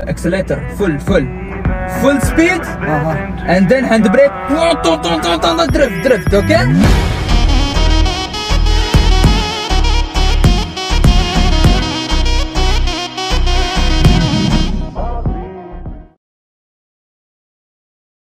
accelerator. Full full. Full speed. Uh-huh. and then handbrake. Drift drift okay?